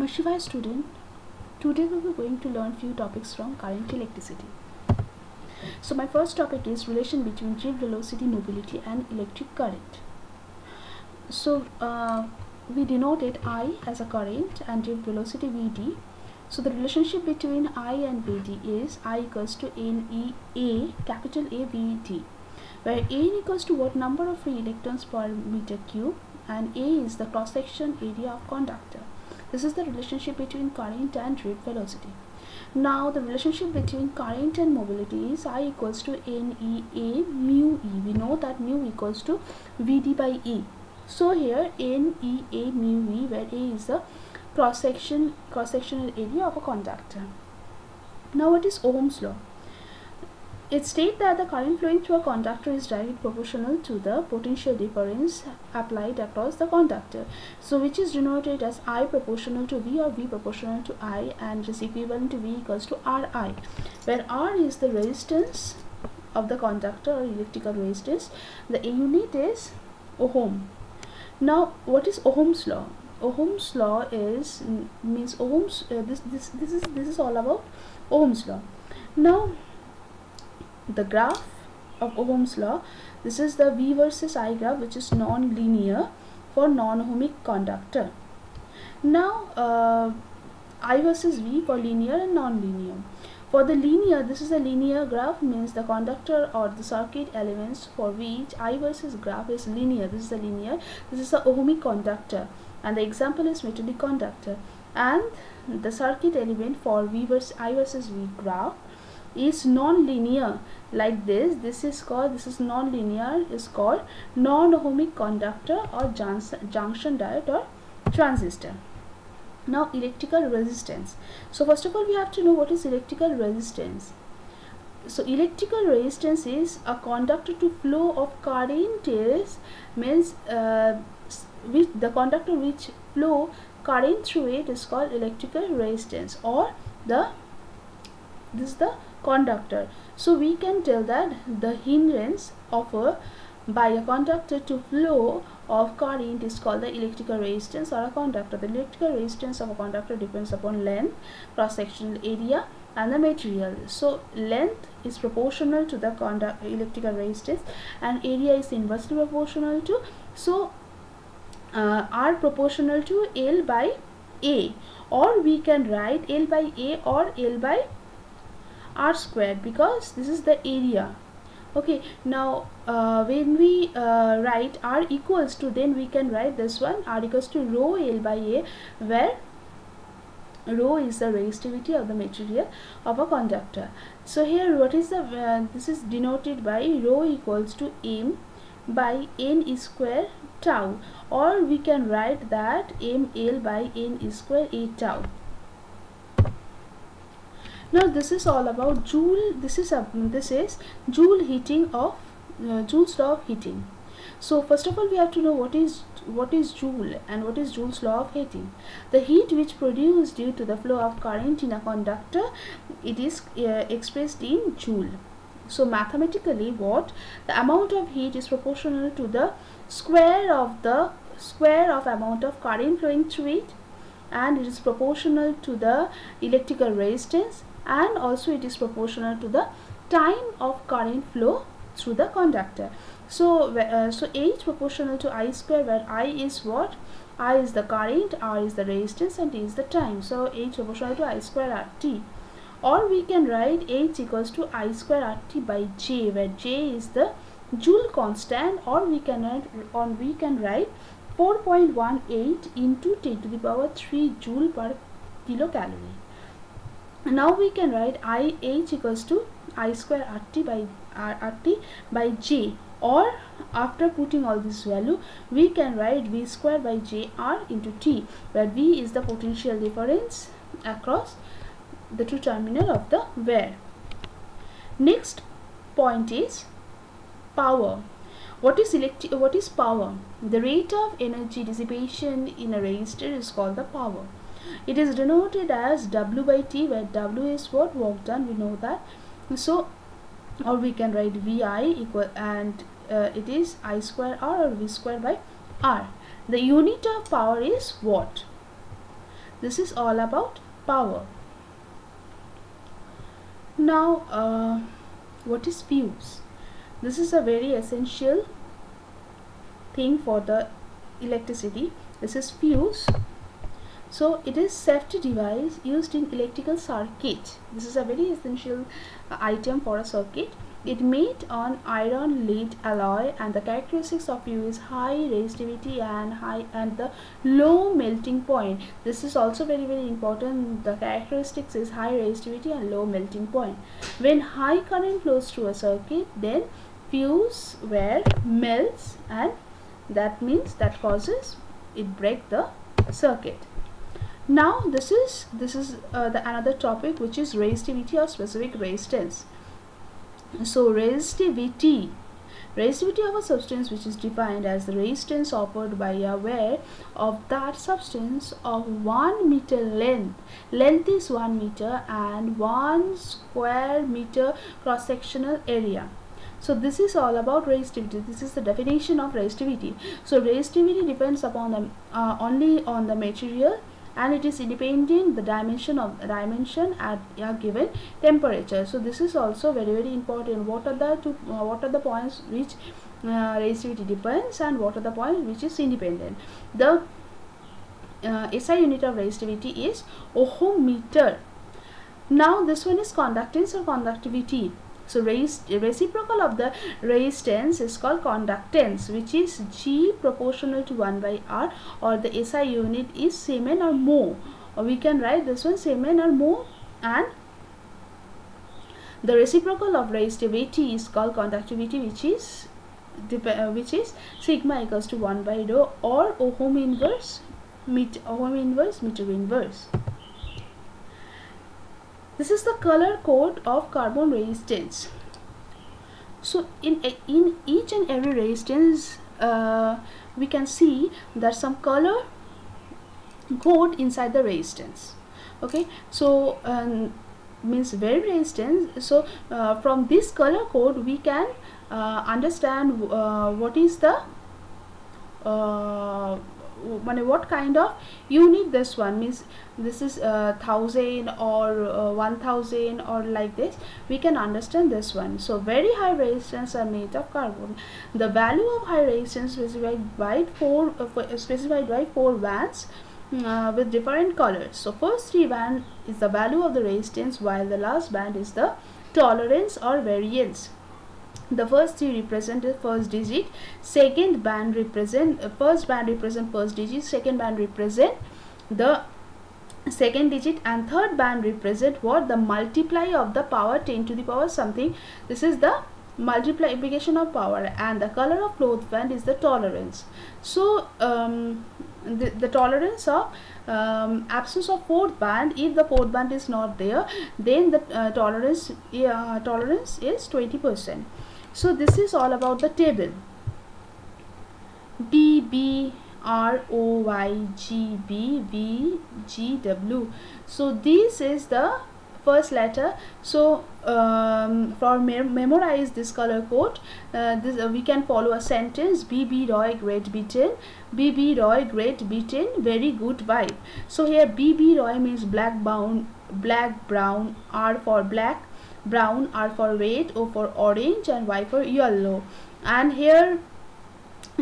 I'm a Shiva student. Today we will be going to learn few topics from current electricity. So my first topic is relation between drift velocity mobility and electric current. So uh, we denoted I as a current and drift velocity Vd. So the relationship between I and Vd is I equals to N E A capital A Vd where N equals to what number of free electrons per meter cube and A is the cross section area of conductor. This is the relationship between current and drift velocity. Now the relationship between current and mobility is I equals to NEA mu E. We know that mu equals to VD by E. So here NEA mu E where A is the cross section cross sectional area of a conductor. Now what is Ohm's law? It states that the current flowing through a conductor is directly proportional to the potential difference applied across the conductor. So which is denoted as I proportional to V or V proportional to I and is equivalent to V equals to Ri where R is the resistance of the conductor or electrical resistance. The unit is ohm. Now what is Ohm's law? Ohm's law is means Ohm's uh, this this this is this is all about Ohm's law. Now the graph of Ohm's law. This is the V versus I graph which is non-linear for non-ohmic conductor. Now uh, I versus V for linear and non-linear. For the linear this is a linear graph means the conductor or the circuit elements for which I versus graph is linear. This is the linear. This is the ohmic conductor. And the example is metallic conductor. And the circuit element for V versus I versus V graph is non-linear like this. This is called this is non-linear is called non-ohmic conductor or junction diode or transistor. Now electrical resistance. So first of all we have to know what is electrical resistance. So electrical resistance is a conductor to flow of current is means uh, the conductor which flow current through it is called electrical resistance or the this is the conductor. So we can tell that the hindrance of a by a conductor to flow of current is called the electrical resistance or a conductor. The electrical resistance of a conductor depends upon length cross sectional area and the material. So length is proportional to the conduct electrical resistance and area is inversely proportional to. So uh, r proportional to l by a or we can write l by a or l by r squared because this is the area. Okay now uh, when we uh, write r equals to then we can write this one r equals to rho l by a where rho is the resistivity of the material of a conductor. So here what is the uh, this is denoted by rho equals to m by n square tau or we can write that ml by n square a tau now this is all about joule. This is a this is joule heating of uh, joule's law of heating. So first of all we have to know what is what is joule and what is joule's law of heating. The heat which produced due to the flow of current in a conductor it is uh, expressed in joule. So mathematically what? The amount of heat is proportional to the square of the square of amount of current flowing through it and it is proportional to the electrical resistance and also it is proportional to the time of current flow through the conductor. So uh, so h proportional to i square where i is what? I is the current r is the resistance and t is the time. So h proportional to i square rt or we can write h equals to i square rt by j where j is the joule constant or we can write on we can write 4.18 into 10 to the power 3 joule per kilocalorie now we can write i h equals to i square rt by rt by j. Or after putting all this value we can write v square by j r into t where v is the potential difference across the two terminal of the wire next point is power. What is electric what is power? The rate of energy dissipation in a resistor is called the power it is denoted as w by t where w is what work done we know that. So or we can write vi equal and uh, it is i square r or v square by r. The unit of power is watt this is all about power. Now uh, what is fuse this is a very essential thing for the electricity. This is fuse so it is safety device used in electrical circuit. This is a very essential uh, item for a circuit. It made on iron lead alloy and the characteristics of fuse is high resistivity and high and the low melting point. This is also very very important. The characteristics is high resistivity and low melting point. When high current flows through a circuit then fuse wire melts and that means that causes it break the circuit now this is this is uh, the another topic which is resistivity or specific resistance so resistivity resistivity of a substance which is defined as the resistance offered by a wire of that substance of 1 meter length. Length is 1 meter and 1 square meter cross sectional area. So this is all about resistivity this is the definition of resistivity so resistivity depends upon the uh, only on the material and it is independent the dimension of dimension at a given temperature. So this is also very very important. What are the two uh, what are the points which uh, resistivity depends and what are the points which is independent? The uh, SI unit of resistivity is ohm meter. Now this one is conductance or conductivity so reciprocal of the resistance is called conductance which is G proportional to 1 by R or the SI unit is Siemen or mho. Or we can write this one Siemen or mho and the reciprocal of resistivity is called conductivity which is uh, which is sigma equals to 1 by rho or ohm inverse meter ohm inverse meter inverse this is the color code of carbon resistance. So in in each and every resistance uh, we can see that some color code inside the resistance. Okay? So um, means very resistance. So uh, from this color code we can uh, understand uh, what is the uh, what kind of unit this one means this is uh, thousand or uh, one thousand or like this we can understand this one. So very high resistance are made of carbon. The value of high resistance specified by four uh, specified by four bands uh, with different colors. So first three band is the value of the resistance while the last band is the tolerance or variance the first three represent the first digit second band represent uh, first band represent first digit second band represent the second digit and third band represent what? The multiply of the power 10 to the power something. This is the multiplication of power and the color of fourth band is the tolerance. So um, the, the tolerance of um, absence of fourth band if the fourth band is not there then the uh, tolerance uh, tolerance is 20 percent so this is all about the table. B b r o y g b v g w. So this is the first letter. So um, for mem memorize this color code uh, this uh, we can follow a sentence. Bb roy great britain. Bb roy great britain. Very good vibe. So here bb roy means black brown black brown r for black brown R for red O for orange and Y for yellow. And here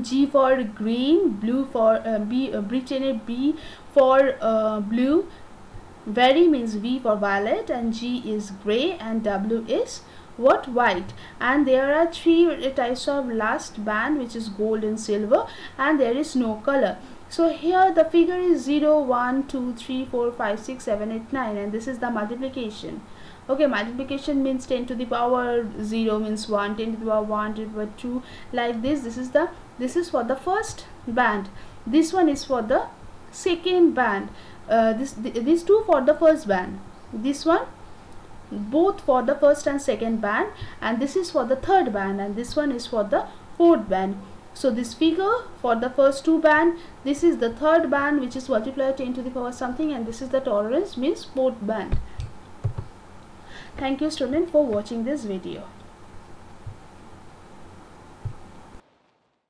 G for green blue for uh, B uh, Brittany B for uh, blue. Very means V for violet and G is gray and W is what? White. And there are three types of last band which is gold and silver and there is no color so here the figure is 0 1 2 3 4 5 6 7 8 9 and this is the multiplication. Okay multiplication means 10 to the power 0 means 1 10 to the power 1 10 to the power 2 like this. This is the this is for the first band. This one is for the second band. Uh, this th these two for the first band. This one both for the first and second band and this is for the third band and this one is for the fourth band so this figure for the first two band this is the third band which is multiplied 10 to the power something and this is the tolerance means fourth band Thank you student for watching this video.